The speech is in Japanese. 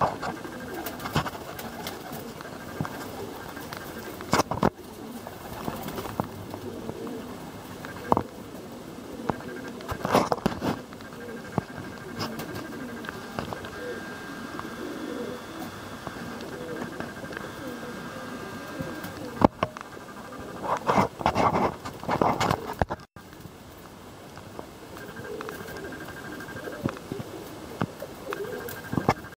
何?